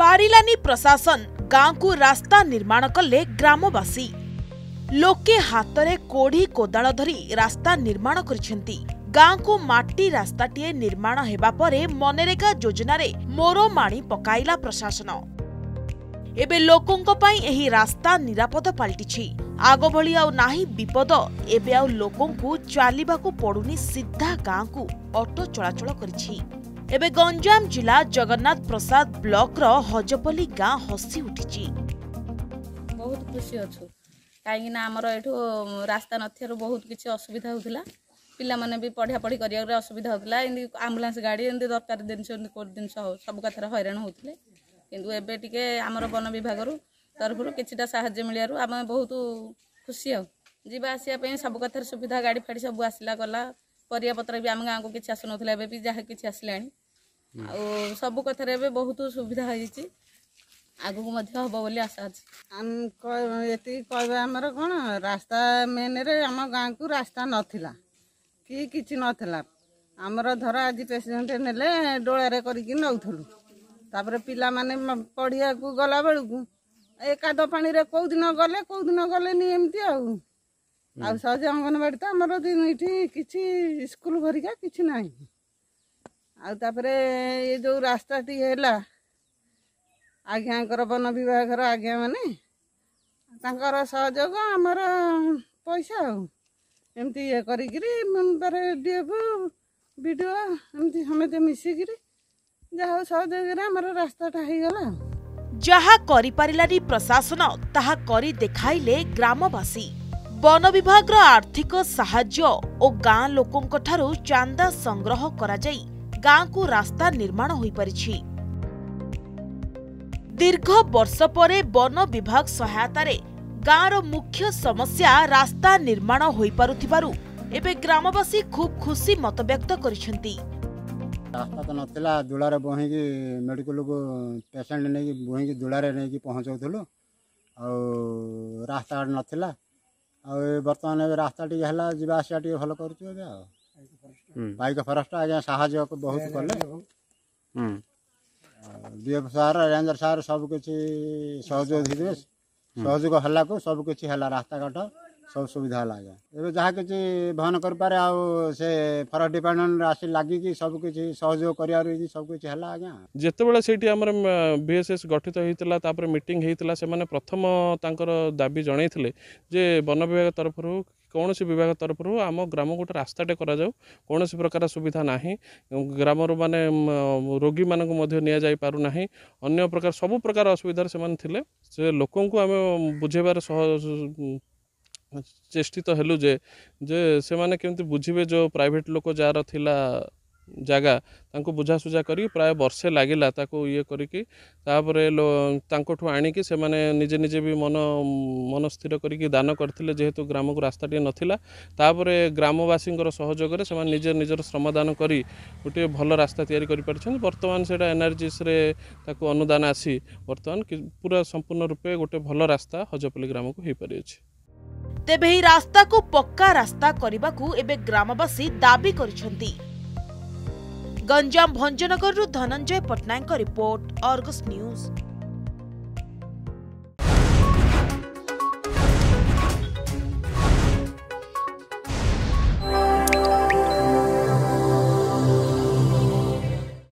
ପାରିଲାନି ପ୍ରଶାସନ ଗାଁକୁ ରାସ୍ତା ନିର୍ମାଣ କଲେ ଗ୍ରାମବାସୀ। ଲୋକେ ହାତରେ କୋଢ଼ି କୋଦାଳ ଧରି ରାସ୍ତା ନିର୍ମାଣ କରିଛନ୍ତି। ଗାଁକୁ ମାଟି ରାସ୍ତାଟିଏ ନିର୍ମାଣ ହେବା ପରେ ମନରେଗା ଯୋଜନାରେ ମୋର ମାଣି ପକାଇଲା ପ୍ରଶାସନ। ଏବେ ଲୋକଙ୍କ ପାଇଁ ଏହି ରାସ୍ତା ନିରାପଦ ପାଲଟିଛି। ଆଗ ଭଳି ଆଉ ନାହିଁ ବିପଦ ଏବେ ଆଉ ଲୋକଙ୍କୁ ଚାଲିବାକୁ ପଡୁନି ସିଧା ଗାଁକୁ ଅଟୋ ଚଳାଚଳ କରିଛି। ଏବେ ଗଞ୍ଜାମ ଜିଲ୍ଲା ଜଗନ୍ନାଥ ପ୍ରସାଦ ବ୍ଲକର ହଜପଲ୍ଲୀ ଗାଁ ହସି ଉଠିଛି ବହୁତ ଖୁସି ଅଛୁ କାହିଁକିନା ଆମର ଏଠୁ ରାସ୍ତା ନଥିବାରୁ ବହୁତ କିଛି ଅସୁବିଧା ହେଉଥିଲା। ପିଲାମାନେ ବି ପଢ଼ାପଢ଼ି କରିବାକୁ ଅସୁବିଧା ହେଉଥିଲା। ଏମିତି ଆମ୍ବୁଲାନ୍ସ ଗାଡ଼ି ଏମିତି ଦରକାର ଜିନିଷ ଏମିତି କେଉଁ ଜିନିଷ ହଉ ସବୁ କଥାରେ ହଇରାଣ ହେଉଥିଲେ। କିନ୍ତୁ ଏବେ ଟିକେ ଆମର ବନ ବିଭାଗରୁ ତରଫରୁ କିଛିଟା ସାହାଯ୍ୟ ମିଳିବାରୁ ଆମେ ବହୁତ ଖୁସି ଆଉ। ଯିବା ଆସିବା ପାଇଁ ସବୁ କଥାରେ ସୁବିଧା ଗାଡ଼ି ଫାଡ଼ି ସବୁ ଆସିଲା ଗଲା। ପରିବାପତ୍ର ବି ଆମ ଗାଁକୁ କିଛି ଆସୁନଥିଲା ଏବେ ବି ଯାହା କିଛି ଆସିଲାଣି। ଆଉ ସବୁ କଥାରେ ଏବେ ବହୁତ ସୁବିଧା ହେଇଯାଇଛି ଆଗକୁ ମଧ୍ୟ ହବ ବୋଲି ଆଶା ଅଛି। ଆମ କ- ଏତିକି କହିବା ଆମର କ'ଣ ରାସ୍ତା ମେନ୍ରେ ଆମ ଗାଁକୁ ରାସ୍ତା ନଥିଲା। କି କିଛି ନଥିଲା। ଆମର ଧର ଆଜି ପେସେଣ୍ଟ ନେଲେ ଡୋଳାରେ କରିକି ନେଉଥିଲୁ। ତାପରେ ପିଲାମାନେ ମ- ପଢ଼ିବାକୁ ଗଲା ବେଳକୁ ଏ କାଦ ପାଣିରେ କେଉଁ ଦିନ ଗଲେ କେଉଁ ଦିନ ଗଲେନି ଏମିତି ଆଉ। ଆଉ ସହଜ ଅଙ୍ଗନବାଡ଼ି ତ ଆମର ଦି- ଏଠି କିଛି ସ୍କୁଲ ଭରିକା କିଛି ନାହିଁ। ଆଉ ତାପରେ ଏ ଯେଉଁ ରାସ୍ତାଟି ହେଲା ଆଜ୍ଞାଙ୍କର ବନ ବିଭାଗର ଆଜ୍ଞା ମାନେ ତାଙ୍କର ସହଯୋଗ ଆମର ପଇସା ଆଉ। ଏମିତି ଇଏ କରିକିରି ତାର ଡିଏଫ୍ ବିଡ଼ିଓ ଏମିତି ସମସ୍ତେ ମିଶିକିରି ଯାହା ହଉ ସହଯୋଗରେ ଆମର ରାସ୍ତାଟା ହେଇଗଲା ଯାହା କରିପାରିଲାନି ପ୍ରଶାସନ ତାହା କରି ଦେଖାଇଲେ ଗ୍ରାମବାସୀ। ବନ ବିଭାଗର ଆର୍ଥିକ ସାହାଯ୍ୟ ଓ ଗାଁ ଲୋକଙ୍କଠାରୁ ଚାନ୍ଦା ସଂଗ୍ରହ କରାଯାଇ ଗାଁକୁ ରାସ୍ତା ନିର୍ମାଣ ହୋଇପାରିଛି। ଦୀର୍ଘ ବର୍ଷ ପରେ ବନ ବିଭାଗ ସହାୟତାରେ ଗାଁର ମୁଖ୍ୟ ସମସ୍ୟା ରାସ୍ତା ନିର୍ମାଣ ହୋଇପାରୁଥିବାରୁ ଏବେ ଗ୍ରାମବାସୀ ଖୁବ୍ ଖୁସି ମତବ୍ୟକ୍ତ କରିଛନ୍ତି। ରାସ୍ତା ତ ନଥିଲା ଦୋଳାରେ ବୋହିକି ମେଡ଼ିକାଲକୁ ପେସେଣ୍ଟ ନେଇକି ବୋହିକି ଦୋଳାରେ ନେଇକି ପହଞ୍ଚାଉଥିଲୁ। ଆଉ ରାସ୍ତାଘାଟ ନଥିଲା। ଆଉ ବର୍ତ୍ତମାନ ଏବେ ରାସ୍ତା ଟିକେ ହେଲା ଯିବା ଆସିବା ଟିକେ ଭଲ କରୁଛୁ ଏବେ ଆଉ। ବାଇକ ଫରେଷ୍ଟ ଆଜ୍ଞା ସାହାଯ୍ୟ ବହୁତ କଲେ ଡିଏଫ୍ ସାର୍ ରେଞ୍ଜର ସାର୍ ସବୁ କିଛି ସହଯୋଗ ଦେଇଦେବେ ସହଯୋଗ ହେଲାକୁ ସବୁ କିଛି ହେଲା ରାସ୍ତାଘାଟ ସବୁ ସୁବିଧା ହେଲା ଆଜ୍ଞା ଏବେ ଯାହା କିଛି ବହନ କରିପାରେ ଆଉ ସେ ଫରେଷ୍ଟ ଡିପାର୍ଟମେଣ୍ଟ ଆସି ଲାଗିକି ସବୁ କିଛି ସହଯୋଗ କରିବାରୁ ଏଇ ସବୁ କିଛି ହେଲା ଆଜ୍ଞା ଯେତେବେଳେ ସେଇଠି ଆମର ବିଏସ୍ଏସ୍ ଗଠିତ ହେଇଥିଲା ତାପରେ ମିଟିଂ ହେଇଥିଲା ସେମାନେ ପ୍ରଥମ ତାଙ୍କର ଦାବି ଜଣାଇଥିଲେ ଯେ ବନ ବିଭାଗ ତରଫରୁ କୌଣସି ବିଭାଗ ତରଫରୁ ଆମ ଗ୍ରାମକୁ ଗୋଟେ ରାସ୍ତାଟେ କରାଯାଉ। କୌଣସି ପ୍ରକାର ସୁବିଧା ନାହିଁ। ଗ୍ରାମରୁ ମାନେ ମ, ରୋଗୀମାନଙ୍କୁ ମଧ୍ୟ ନିଆଯାଇ ପାରୁନାହିଁ। ଅନ୍ୟ ପ୍ରକାର ସବୁ ପ୍ରକାର ଅସୁବିଧାରେ ସେମାନେ ଥିଲେ। ସେ ଲୋକଙ୍କୁ ଆମେ ବୁଝେଇବାର ସହ ଚେଷ୍ଟିତ ହେଲୁ ଯେ ଯେ ସେମାନେ କେମିତି ବୁଝିବେ ଯେଉଁ ପ୍ରାଇଭେଟ୍ ଲୋକ ଯାହାର ଥିଲା ଜାଗା ତାଙ୍କୁ ବୁଝାସୁଝା କରି ପ୍ରାୟ ବର୍ଷେ ଲାଗିଲା ତାକୁ ଇଏ କରିକି। ତାପରେ ଲୋ- ତାଙ୍କଠୁ ଆଣିକି ସେମାନେ ନିଜେ ନିଜେ ବି ମନ ମନ ସ୍ଥିର କରିକି ଦାନ କରିଥିଲେ ଯେହେତୁ ଗ୍ରାମକୁ ରାସ୍ତାଟିଏ ନଥିଲା। ତାପରେ ଗ୍ରାମବାସୀଙ୍କର ସହଯୋଗରେ ସେମାନେ ନିଜେ ନିଜର ଶ୍ରମଦାନ କରି ଗୋଟିଏ ଭଲ ରାସ୍ତା ତିଆରି କରିପାରିଛନ୍ତି। ବର୍ତ୍ତମାନ ସେଇଟା ଏନ୍ଆର୍ଜିଏସ୍ରେ ତାକୁ ଅନୁଦାନ ଆସି ବର୍ତ୍ତମାନ କି- ପୁରା ସମ୍ପୂର୍ଣ୍ଣ ରୂପେ ଗୋଟେ ଭଲ ରାସ୍ତା ହଜପଲ୍ଲୀ ଗ୍ରାମକୁ ହେଇପାରିଅଛି। ତେବେ ଏହି ରାସ୍ତାକୁ ପକ୍କା ରାସ୍ତା କରିବାକୁ ଏବେ ଗ୍ରାମବାସୀ ଦାବି କରିଛନ୍ତି। ଗଞ୍ଜାମ ଭଞ୍ଜନଗରରୁ ଧନଞ୍ଜୟ ପଟ୍ଟନାୟକଙ୍କ ରିପୋର୍ଟ ଅର୍ଗସ୍ ନ୍ୟୁଜ୍।